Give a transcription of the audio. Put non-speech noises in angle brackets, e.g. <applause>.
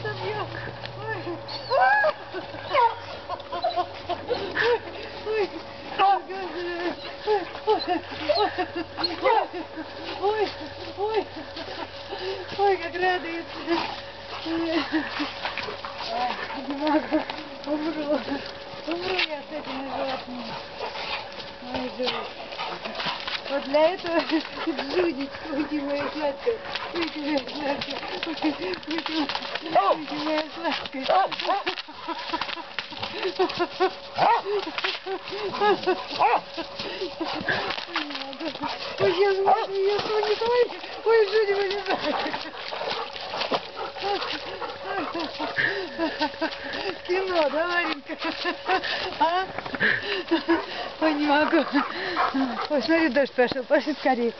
это бьет? Ой. Ой. Ой, ой, ой, ой, как радуется. Ой, не могу, умру, умру я с этими животными. Ой, живут. Вот для этого <laughs> Джудить, уйди, моя сладкая, уйди, моя сладкая, уйди, моя сладкая. Ой, я звоню, я звоню, ой, ой, Жюля вылезает. Кино, да, Маринка? А? Ой, не могу. Ой, смотри, дождь пошел, пошли скорее.